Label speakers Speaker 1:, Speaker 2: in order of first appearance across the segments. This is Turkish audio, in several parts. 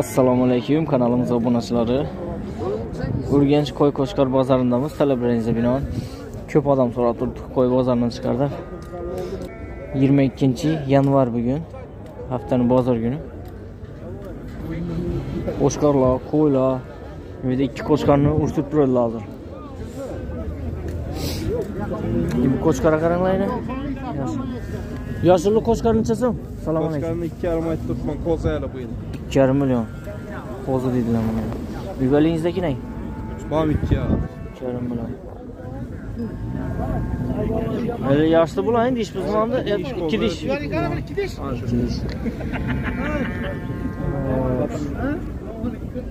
Speaker 1: assalomu alaykum kanalimiz obunachilari urganch qo'y qo'chqor bozorindamiz talablaringizga binoan ko'p odam so'rab turdi qo'y bozoridan chiqardi yigirma ikkinchi yanvar bugun haftani bozor kuni qo'chqorlar qo'ylar uyda ikki qo'chqorni urtib turadilar hozir bu qo'chqorga qaranglarni yoshilli qo'chqor necha so'm salom alaykum
Speaker 2: qo'chqorni ikki yarim aytib turibman ko'zayla bu
Speaker 1: 2,5 milyon. Fazla dediler buna. Uygarlığınızdaki ne?
Speaker 2: Babam 2 ya.
Speaker 1: 2,5 milyon. Öyle yaşlı bulayın diş buzlandı. E, iki diş. İki diş.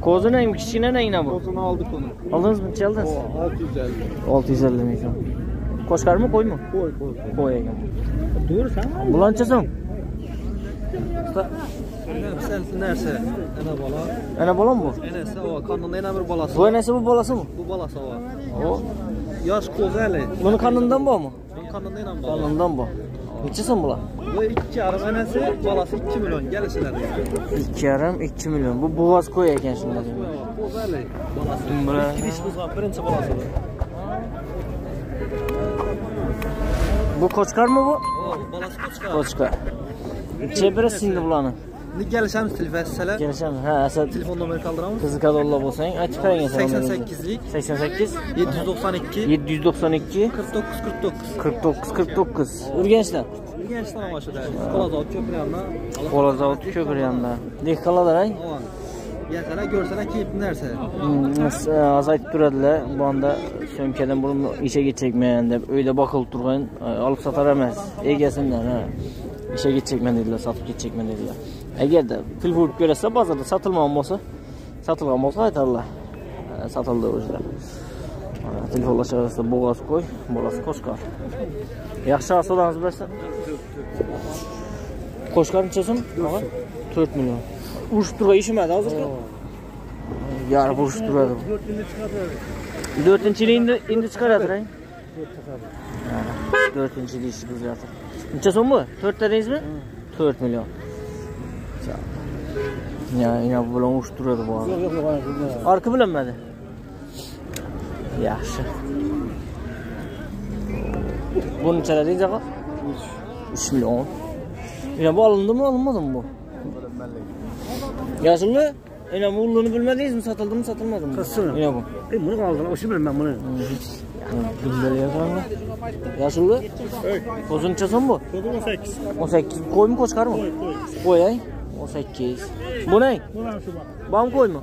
Speaker 1: Kozu neyim? Kişine neyine bu?
Speaker 2: Kozunu aldık onu.
Speaker 1: Aldınız mı?
Speaker 2: Çaldınız? 650.
Speaker 1: 650 milyon. Koşkar mı koy mu? Koy
Speaker 2: koy. Koy.
Speaker 1: Koy. Dur sen. Bulançasın. Usta.
Speaker 3: Sen nerse? Ana bala.
Speaker 1: ana bolam bu
Speaker 3: Enesi o. Kanında ena bir balası.
Speaker 1: bu enasi bu bolasimi
Speaker 3: Bu balası o.
Speaker 1: o
Speaker 3: Yaş kozeli.
Speaker 1: buni qarnindan bormi
Speaker 3: Bunun kanında ena bala.
Speaker 1: qarnindan bor necha so'm bular
Speaker 3: Bu iki yarım enesi balası 2 milyon. Gelişiler.
Speaker 1: ikki yarim ikki million bu bo'g'oz qo'y ekan shunda
Speaker 3: Kozeli. Balası.
Speaker 1: Bura.
Speaker 3: İki diş buzgan. Birinci balası bu.
Speaker 1: bu qo'chqarmi bu
Speaker 3: O balası koçka.
Speaker 1: qo'chqar necha berasizda bularni
Speaker 3: Ne gelişemiz telefon
Speaker 1: kelishamiz ha asad
Speaker 3: Telefon numarayı kaldıramız.
Speaker 1: qiziqadorlar bo'lsang aytib qo'ying
Speaker 3: 88'lik
Speaker 1: 88
Speaker 3: 792
Speaker 1: 792
Speaker 3: 49 49.
Speaker 1: 49 49 urganchdan
Speaker 3: Gençler. Amaçlı Kolazot köprü yanına.
Speaker 1: qo'lazavod ko'pir yonida dehqonlar ay.
Speaker 3: Oğlan. Yeseler görseler keyifli nerse.
Speaker 1: az aytib turadilar bu anda so'mkadan burun ishga ketchakman deb uyda boqilib turgan e, olib sotar emas egasimdan ha. İshga ketchakman dedilar sotib ketchakman dedilar agarda pul bo'lib ko'rasa bozorda sotilmagan bo'lsa sotilgan bo'lsa aytadilar E, sotildi уже telefonlashaversa bo'g'oz qo'y bolasi qo'shqor. Yaxshi assolamiz bilasizlar qo'shqor necha so'm to'rt million. Urushib turgan ishimadi hozirgi. Yarib urushib turadi. To'rtinchi yil endi endi chiqaradi to'rtinchi yil ish buzyapti necha so'm bu? To'rtta deysizmi? To'rt million. yana bilan urushib turadi bu yo'q yo'q yo'q orqa bilanmadi yaxshi bu nechaladingiz aqa uch million yana bu olindimi olinmadimi bu? Yoshimni yana bu Satıldı bilmadingizmi sotildimi sotilmadimi
Speaker 4: qaysini
Speaker 1: yana bu.
Speaker 4: Buni oldim o'sha bilan man buni yoshimni
Speaker 1: o'zi necha so'm bu?
Speaker 4: O'n sakkiz
Speaker 1: o'n sakkiz qo'ymi qo'chqormi koy. Koy qo'y 18. Bu ne?
Speaker 4: Bu lan şu bak.
Speaker 1: Bam koy mu?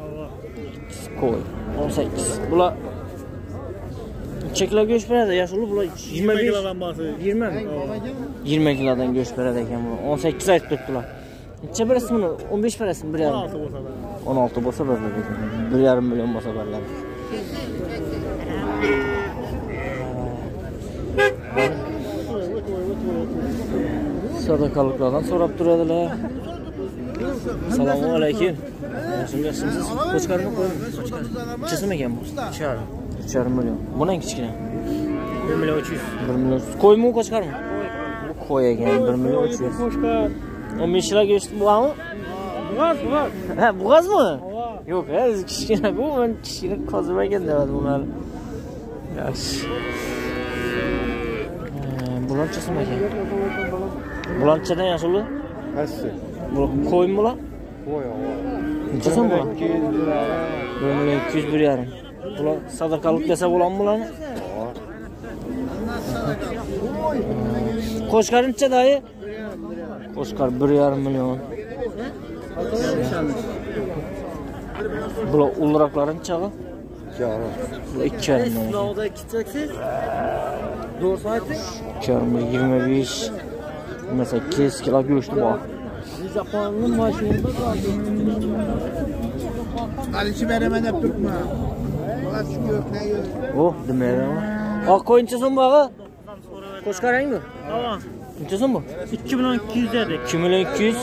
Speaker 1: Koy. 18. Bula Çekiler göç berede yaşıllı bula 21.
Speaker 4: kilodan bahsediyor.
Speaker 1: 20 mi? 20 kilodan göç berede eken bu. 18 ayet tuttular. Neçe beresi bunu? 15 beresi mi? Bir yarım.
Speaker 4: 16 olsa da.
Speaker 1: 16 bolsa berler. Bir yarım milyon bolsa berler. Sadakalıklardan so'rab turadilar. Assalomu alaykum. Shunga yaxshimisiz? Qo'chqarni qo'ying. Chizim ekan bu. 3.5. 3.5 million. Bundan kichkina.
Speaker 4: 1 million 300.
Speaker 1: 1 million. Qo'ymi, qo'chqarmi? Bu qo'y ekan 1 million 300.
Speaker 4: Qo'chqar.
Speaker 1: 15 yilga yetib bo'lganmi?
Speaker 4: Bug'az, bug'az.
Speaker 1: Ha,
Speaker 4: bug'azmi?
Speaker 1: Yo'q, ha, kichkina bu, men kichkina qozib qozimagan deyapti bular. Yaxshi. Bulancha ekan. Bulanchadan yaxshi bo'ldi? Qaysi? Nechadan yashuli?
Speaker 2: Nasıl?
Speaker 1: Bu qo'ymi bular?
Speaker 2: Koy o.
Speaker 1: Necha so'm bular? 1 million 200 bir yarim. Bular sadaqalik desa bo'ladimi bularni? Qo'shqar necha dayı? Qo'shqar 1,5 million. Bular ulraqlari nechaga?
Speaker 2: Yarım.
Speaker 1: Bular 2,5 million.
Speaker 3: Sınavda gideceksiniz. Doğru saatte.
Speaker 1: 2,5 25 28 kilo go'shti bor.
Speaker 3: Japonlu maşininde
Speaker 5: Aliçi veremem hep tutma. Valla çıkıyor ne yiyor.
Speaker 1: Oh, demayapman. Oq qo'y necha so'm bog'i? Qo'shqarangmi?
Speaker 4: Tamam.
Speaker 1: Necha so'm bu?
Speaker 4: 2 milyon 200 dedik.
Speaker 1: 2 million 200.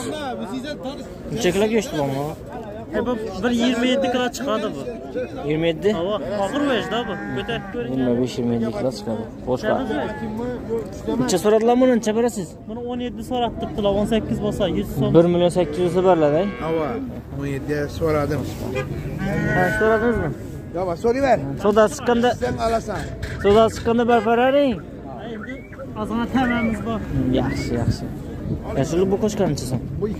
Speaker 1: Necha kilo go'shti bor bu?
Speaker 4: E bu bir 27 kilo çıkadı bu.
Speaker 1: 27?
Speaker 4: Hava ağır vez da bu. Kötü
Speaker 1: 25 27 kilo çıkadı. Boş
Speaker 4: var. Neçe
Speaker 1: şey soradılar bunu? Neçe berasiz?
Speaker 4: Bunu 17 sorattık kilo. 18 bolsa 100 so'm.
Speaker 1: 1 milyon 800 berlar, ey.
Speaker 5: Hava 17 soradım.
Speaker 1: Ha, soradınız
Speaker 5: mı? Yo'q, so'rayver.
Speaker 1: Soda chiqqanda
Speaker 5: sen alasan.
Speaker 1: Soda chiqqanda
Speaker 4: barfararing. Ozgina tamamiz bor.
Speaker 1: Yaxshi, yaxshi. Asli bu kaç qo'shqanchasan?
Speaker 5: Bu 2.5.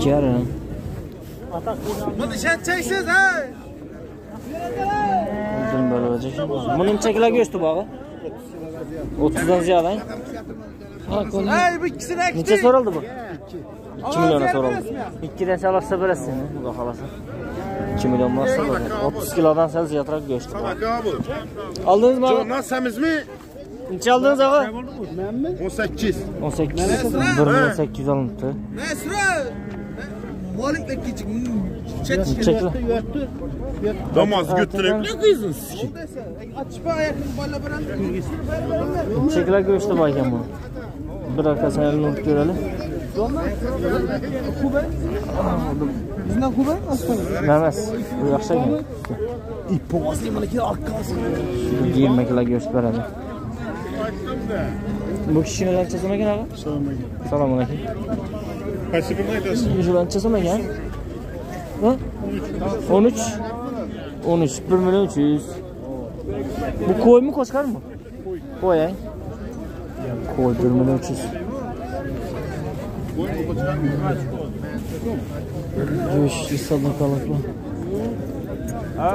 Speaker 5: 2.5.
Speaker 1: Bundan böyle olacak. Bunun çekiler göçtü bu ağa. 30'dan ziyade.
Speaker 5: Hey bu ikisini ekti.
Speaker 1: Neçe soruldu bu? 2 milyona soruldu. 2'den salarsa böylesin. Bu da kalasa. 2 milyon varsa böyle. 30 kilodan sen
Speaker 2: ziyatrarak göçtü.
Speaker 1: Aldınız mı ağa?
Speaker 2: Jordan semizmi?
Speaker 1: Neçe aldınız ağa?
Speaker 2: 18.
Speaker 1: 18. 1800 alındı.
Speaker 2: Ne
Speaker 5: sıra? Muhalif etkici.
Speaker 1: Çekil. Yürüttü. Namaz götürebilirsiniz. Bunu. Bir arkasına elini unutup görelim.
Speaker 5: Bizden
Speaker 1: Bu yaxshi ekan.
Speaker 5: İppovasli malaki arkası.
Speaker 1: Yirmi beradi. Bu kishini qancha so'm ekan aga? Salom alaykum. Necha so'm ekan? Ha? 13. 13. 1 milyon 300. Bu koy mu koşkar mı? Koy ay. Koy 1 milyon 300. ha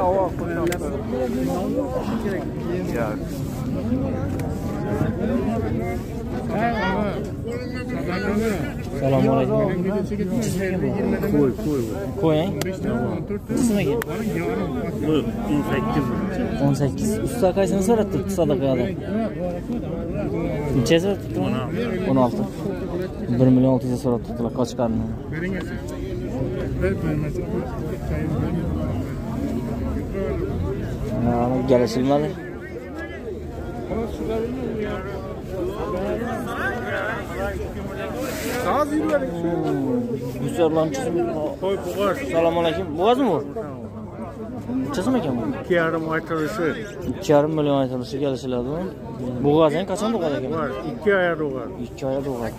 Speaker 1: alaykum qo'y qo'y qo'y ismiga
Speaker 4: o'n sakkiz
Speaker 1: o'n usta qaysini so'rab turibdi million 600 yuzga so'rab
Speaker 2: Az yürüyelim.
Speaker 1: Güzel lan çizim.
Speaker 4: Koy buğar.
Speaker 1: Selamun aleyküm. Boğaz mı bu? Çizim ekan bu?
Speaker 4: 2 yarım aytılışı.
Speaker 1: 2,5 milyon aytılışı gelişiladi. Boğaz en kaçan boğaz ekan?
Speaker 4: Var. 2 ayar var.
Speaker 1: 2 aya boğaz. Olacak.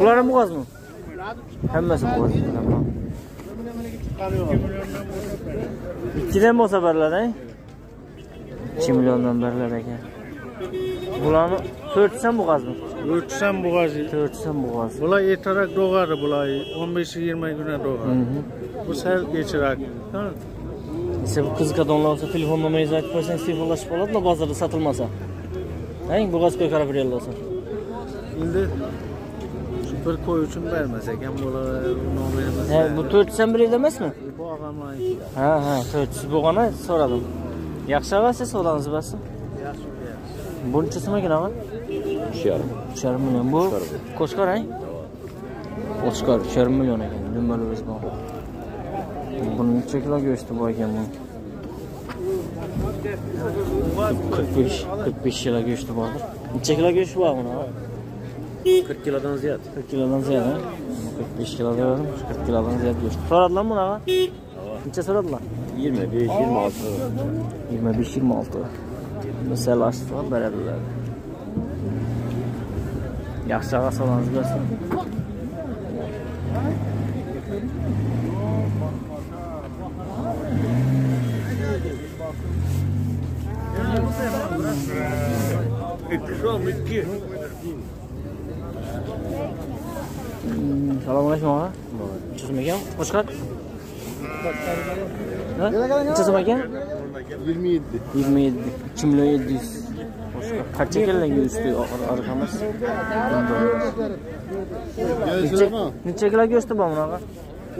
Speaker 1: Bunların boğaz mı? Hemmesi boğaz. Tamam. ikkidan bo'lsa berilar ikki milliondan barlar ekan. Bularni to'rt so'm bo'g'azmi
Speaker 4: to'rt so'm
Speaker 1: bo'g'azi to'rt so'm bo'g'azi
Speaker 4: bular ertaroq do'g'ari bular o'n besh
Speaker 1: yigirma
Speaker 4: kundan
Speaker 1: do'g'ari
Speaker 4: mhm. bu sal kechroq
Speaker 1: desa bu qiziqadiganlar bo'lsa telefon nomeringizni aytib qo'ysangiz telefonlashib qoladimi? Bozorda sotilmasa. Bo'g'azga qarab beradilar
Speaker 4: endi bir qo'y uchun bermas ekan bular nomerimiz
Speaker 1: ha bu to'rt yuz biringiz emasmi
Speaker 4: bu og'amniki
Speaker 1: ha ha to'rt yuz bo'lgani so'radim yaxshi avasi so'ramiz basi yaxshi yaxshi buncha sumaga nima uch yarim uch yarim million bu qo'chqor a qo'chqor uch yarim million ekan dumbalamiz bor buni necha kilo go'shti bor ekan bu qirq besh qirq besh kilo go'shti bordir necha kilo go'sht bor buni
Speaker 4: 40 kilodan ziyod.
Speaker 1: 40 kilodan ziyod, ha? 45 kilo dedim. 40 kilodan ziyod go'sht. So'radilar buni ağa? Necha so'radilar?
Speaker 2: 25, 26.
Speaker 1: 25 26. Mesela açsa beradilar. Yaxshi ağa so'ramiz bersin. Assalomu alaykum og'a. Chizim ekan, qo'shqa? Chizim ekan?
Speaker 2: 27.
Speaker 1: 27. 2700. million 700. Kaç çekilen göğüstü Necha kilo çekilen göğüstü bu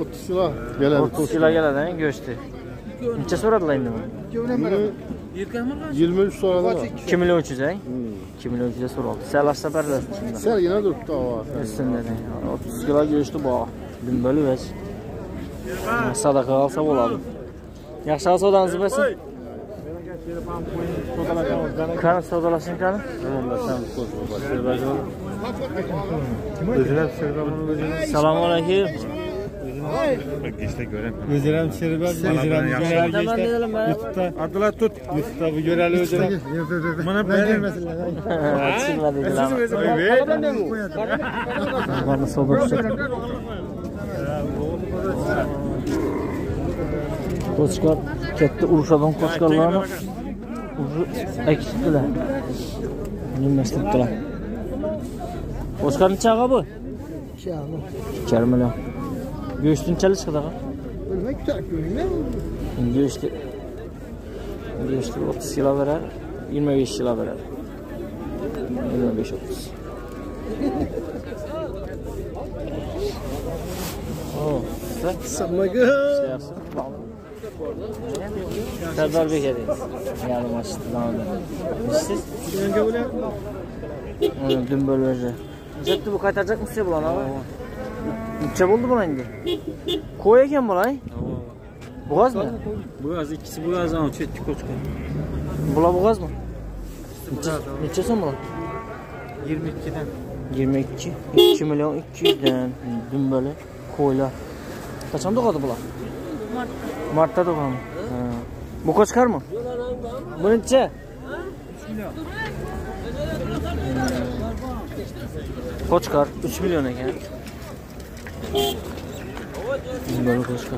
Speaker 2: 30 kilo.
Speaker 1: 30 kilo geledi göğüstü. Neçe soradılar şimdi bunu? Endi buni?
Speaker 2: Bunu 23 sonra da var.
Speaker 1: 2 milyon 300 ha? 2 milyon 300 so'raldi. Salashsa beradi shunda.
Speaker 2: Sen yine duruptu hava.
Speaker 1: Üstünde de. 30 kilo go'shti bor. Dün bölüb es. Sadaqa alsa?
Speaker 2: Tamam da sen koş baba. Özlem Sergam'ın özüne.
Speaker 1: Selamun aleyküm.
Speaker 6: İşte görem.
Speaker 2: Sergam. Özlem
Speaker 6: Yaşar.
Speaker 1: Tamam dedim ben.
Speaker 6: Abdullah tut.
Speaker 2: Mustafa Göreli Özlem.
Speaker 6: Bana benim.
Speaker 1: Çıkma dediler ama.
Speaker 6: Evet.
Speaker 1: Bana soda düşecek. Koçkar, katta urushadan qo'chqarlarni urishib ekishibdilar. Nimashtiribdilar. Qo'chqar necha bu? Ikki yarim million. Go'shtinchalik qanaqa?
Speaker 5: Bilmek güzel görünüyor.
Speaker 1: Go'shti go'shti 30 kilo berar, 25 kilo berar. 25 30. Oh,
Speaker 5: Samaga.
Speaker 1: İşte Serdar Bey geldi. Yardım açtı zamanında. Siz? Onu dün böyle verdi. Cepte bu kaytaracak mısın ya bulan abi? Kucha bo'ldi bular endi. Qo'y ekan bular.
Speaker 3: Bo'g'azmi? Bo'g'az ikkisi bo'g'az, ana chetki
Speaker 1: qo'chqa. Bular bo'g'azmi? Necha so'm bular? 22
Speaker 3: dan.
Speaker 1: 22. 2 million 200 dan. Dumbala qo'ylar. Qachon tug'adi bular? Martda. Martda tug'adi. Bu qo'chqarmi? Bu necha? 3 million. Qo'chqar 3 million ekan. Bunları koşka.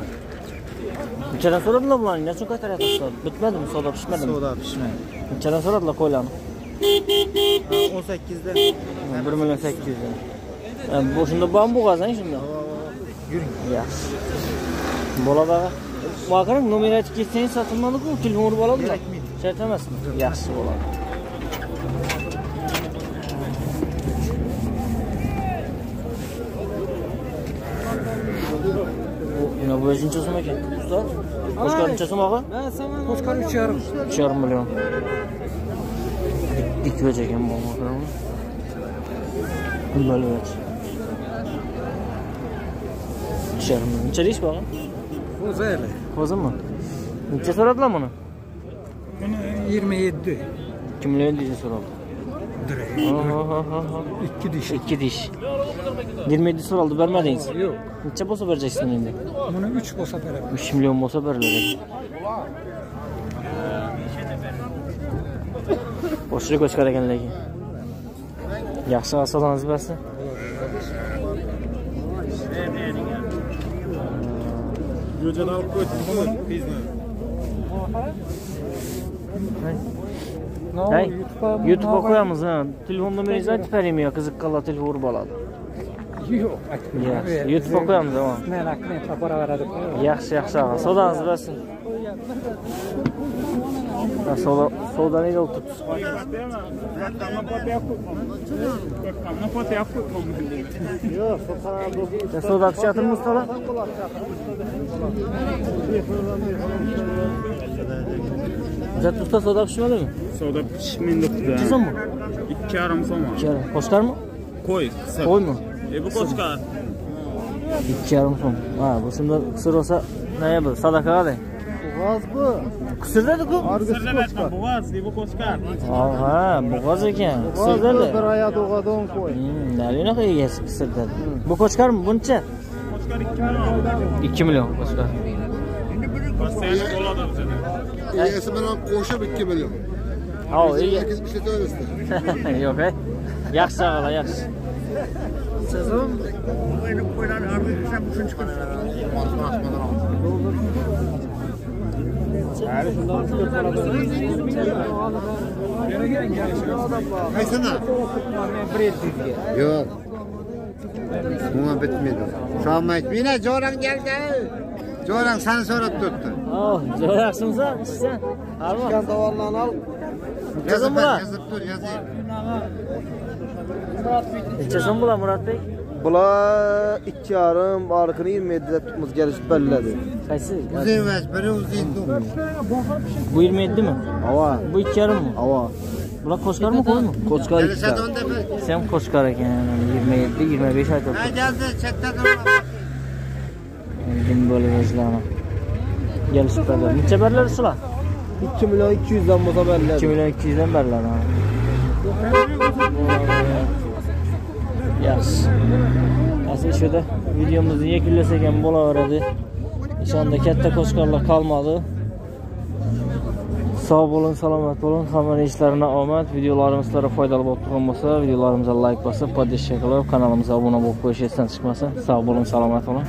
Speaker 1: İçeriden soradılar bularını. Ne çok kadar yakasılar? Bitmedi mi? Soda pişmedi mi?
Speaker 3: Soda pişmedi.
Speaker 1: İçeriden soradılar koylanı.
Speaker 3: 18'de.
Speaker 1: 1 milyon 800'de. Bu şimdi bambu kazan şimdi. Yürüyün. Yaxshi. Bo'ladi. Qarang, nomerayni ketsangiz satib oladi-ku, telefon urib oladi. Kerakmi? Shart emasmi? Yaxshi bo'ladi. Yine bu beşinci çözüm eken. Usta. Koşkarın çözüm ağa?
Speaker 3: Ben sana koçkan 3 yarım.
Speaker 1: 3,5 milyon. İki hem bu bakalım. Böyle verecek. İkişer milyon. İçeri iş bakalım.
Speaker 3: Bu zeyli.
Speaker 1: Kozun mu? Neçe soradılar bunu?
Speaker 3: 27.
Speaker 1: 2 milyon diye soradı. Aha, aha, aha.
Speaker 3: İki diş.
Speaker 1: İki diş. 27 soruldu vermediniz.
Speaker 3: Yok.
Speaker 1: Neçe bosa vereceksin şimdi?
Speaker 3: Bunu 3 bosa para.
Speaker 1: 3 milyon bosa verilir. Boşluk koşkar ekenlegi. Yaxşı asalanız versin.
Speaker 6: Yo'can olib qo'ydim. Bizni.
Speaker 1: Hey, YouTube'a koyamız ha. Telefon numarayı zaten vereyim ya. Kızık kalla telefonu baladı.
Speaker 3: Yok.
Speaker 1: Yaxşı. YouTube'a koyamız ama.
Speaker 3: Merak etme para verdik.
Speaker 1: Yaxşı, yaxşı ağa. Versin. Ha, soda, soda neyle tut? Ya soda fiyatın Mustafa? Zat usta soda Abzat usta
Speaker 6: savdo qilishmadimi?
Speaker 1: Savdo İki xudo. son var.
Speaker 6: İki yarim so'm.
Speaker 1: mı?
Speaker 6: Koy. Qo'shlarmi?
Speaker 1: Koy Qo'ymi?
Speaker 6: E bu qo'shqa.
Speaker 1: İki yarim so'm. Ha, bu şimdi qisir olsa nima bu? Sadaqa qiladi.
Speaker 2: Boğaz bu.
Speaker 1: Qisir dedi ku?
Speaker 2: Qisir dedi.
Speaker 6: Bo'g'oz, bu qo'shqa.
Speaker 1: Ha, boğaz ekan.
Speaker 2: Boğaz
Speaker 1: dedi.
Speaker 2: Bir oyat o'g'adon qo'y.
Speaker 1: Hmm, dalina egasi qisir dedi. Hmm. Bu qo'shqarmi? Buncha?
Speaker 6: Qo'shqar 2 million.
Speaker 1: 2 million qo'shqar.
Speaker 6: Endi buni bo'ladi. Bizada.
Speaker 2: Egesi bilan qo'shib 2 million.
Speaker 1: Ha, o iyi.
Speaker 2: Herkes işletiyoruz.
Speaker 1: Yok he. Yaxshi ağala, yaxshi.
Speaker 2: Kaysana? Yok. Buna bitmedi. Şu an yine Coran geldi. Coran seni sorup tuttu.
Speaker 1: Oh, zo'raksınsa, sen. Alma.
Speaker 2: Çıkan davarlarını al. Yazıp,
Speaker 1: buna.
Speaker 2: yazıp dur yazayım.
Speaker 1: Neçəsən bula Murat Bey?
Speaker 7: Bula iki yarım, arqını 27'de tutmaz gelişip belledi.
Speaker 1: Qaysi?
Speaker 2: Uzun ver, biri uzun.
Speaker 1: Bu 27 mi?
Speaker 7: Hava,
Speaker 1: Bu 2 yarım mı?
Speaker 7: hava.
Speaker 1: Bula Koçkar mı koy mu?
Speaker 7: Koçkar iki.
Speaker 1: Sen Koçkar eken 27, 25 ay
Speaker 2: Ha
Speaker 1: tuttu.
Speaker 2: geldi, çekte dur.
Speaker 1: Gün böyle vezlama. Gel süperler. Neçə berler sula?
Speaker 7: 2 milyon 200'den boza
Speaker 1: 2
Speaker 7: belledi.
Speaker 1: milyon 200'den berler ha. yaxshi asli shunda videomizni yakunlasak ham bo'laveradi o'shanda katta qo'chqorlar qolmadi sog' bo'ling salomat bo'ling hammaning ishlarini omad videolarimiz sizlarga foydali bo'lib turgan bo'lsa videolarimizga layk bosib podдержка qilib kanalimizga obuna bo'lib qo'yish esdan chiqmasin sog' bo'ling salomat bo'ling